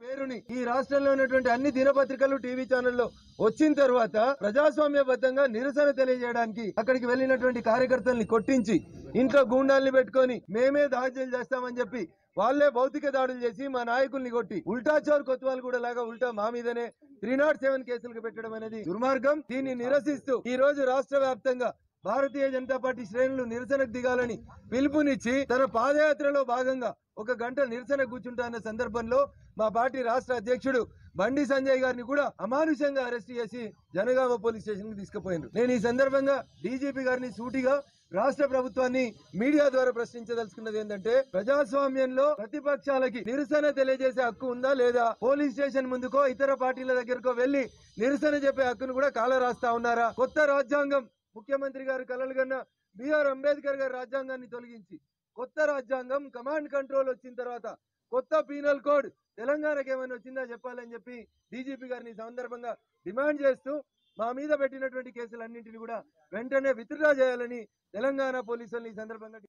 పేరుని ఈ రాష్ట్రంలో ఉన్నటువంటి అన్ని దినపత్రికలు టీవీ ఛానల్లో వచ్చిన తర్వాత ప్రజాస్వామ్యబద్ధంగా నిరసన తెలియజేయడానికి అక్కడికి వెళ్ళినటువంటి కార్యకర్తల్ని కొట్టించి ఇంట్లో గూండాల్ని పెట్టుకొని మేమే దాడులు చేస్తామని చెప్పి వాళ్ళే భౌతిక దాడులు చేసి మా నాయకుల్ని కొట్టి ఉల్టా చోర్ కొత్వాలు కూడా లాగా ఉల్టా మా మీదనే త్రీ నాట్ సెవెన్ కేసులకు పెట్టడం అనేది దుర్మార్గం. దీన్ని నిరసిస్తూ ఈ రోజు రాష్ట్ర వ్యాప్తంగా భారతీయ జనతా పార్టీ శ్రేణులు నిరసనకు దిగాలని పిలుపునిచ్చి తన పాదయాత్రలో భాగంగా ఒక గంట నిరసన కూర్చుంటున్న సందర్భంలో మా పార్టీ రాష్ట్ర అధ్యక్షుడు బండి సంజయ్ గారిని కూడా అమానుషంగా అరెస్ట్ చేసి జనగామ పోలీస్ స్టేషన్కి తీసుకుపోయింది నేను ఈ సందర్భంగా డీజీపీ గారిని సూటిగా రాష్ట్ర ప్రభుత్వాన్ని మీడియా ద్వారా ప్రశ్నించదలుచుకున్నది ఏంటంటే ప్రజాస్వామ్యంలో ప్రతిపక్షాలకి నిరసన తెలియజేసే హక్కు ఉందా లేదా? పోలీస్ స్టేషన్ ముందుకో ఇతర పార్టీల దగ్గరకో వెళ్ళి నిరసన చెప్పే హక్కును కూడా కాల రాస్తా ఉన్నారా? కొత్త రాజ్యాంగం ముఖ్యమంత్రి గారు కలలు కన్న బిఆర్ అంబేద్కర్ గారి రాజ్యాంగాన్ని తొలగించి కొత్త రాజ్యాంగం కమాండ్ కంట్రోల్ వచ్చిన తర్వాత కొత్త పీనల్ కోడ్ తెలంగాణకి ఏమైనా వచ్చిందా చెప్పాలని చెప్పి డీజీపీ గారిని సందర్భంగా డిమాండ్ చేస్తూ మా మీద పెట్టినటువంటి కేసులన్నింటినీ కూడా వెంటనే విత్డ్రా చేయాలని తెలంగాణ పోలీసులను ఈ సందర్భంగా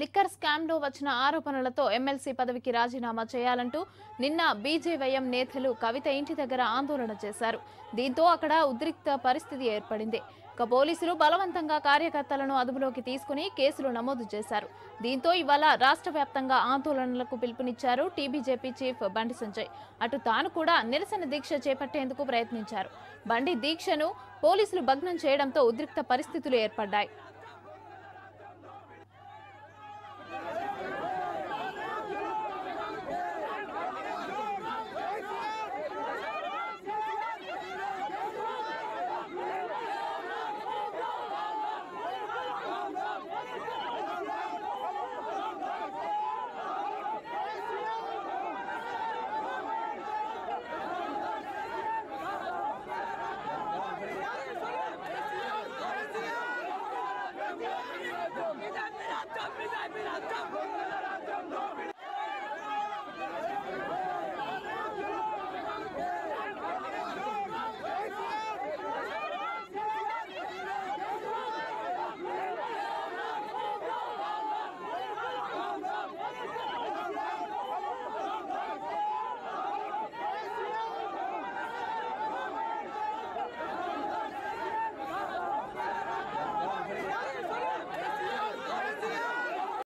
లిక్కర్ స్కామ్లో వచ్చిన ఆరోపణలతో ఎమ్మెల్సీ పదవికి రాజీనామా చేయాలంటూ నిన్న బీజేవైఎం నేతలు కవిత ఇంటి దగ్గర ఆందోళన చేశారు. దీంతో అక్కడ ఉద్రిక్త పరిస్థితి ఏర్పడింది. ఇక పోలీసులు బలవంతంగా కార్యకర్తలను అదుపులోకి తీసుకుని కేసులు నమోదు చేశారు. దీంతో ఇవాళ రాష్ట్ర వ్యాప్తంగా ఆందోళనలకు పిలుపునిచ్చారు టీబీజేపీ చీఫ్ బండి సంజయ్. అటు తాను కూడా నిరసన దీక్ష చేపట్టేందుకు ప్రయత్నించారు. బండి దీక్షను పోలీసులు భగ్నం చేయడంతో ఉద్రిక్త పరిస్థితులు ఏర్పడ్డాయి.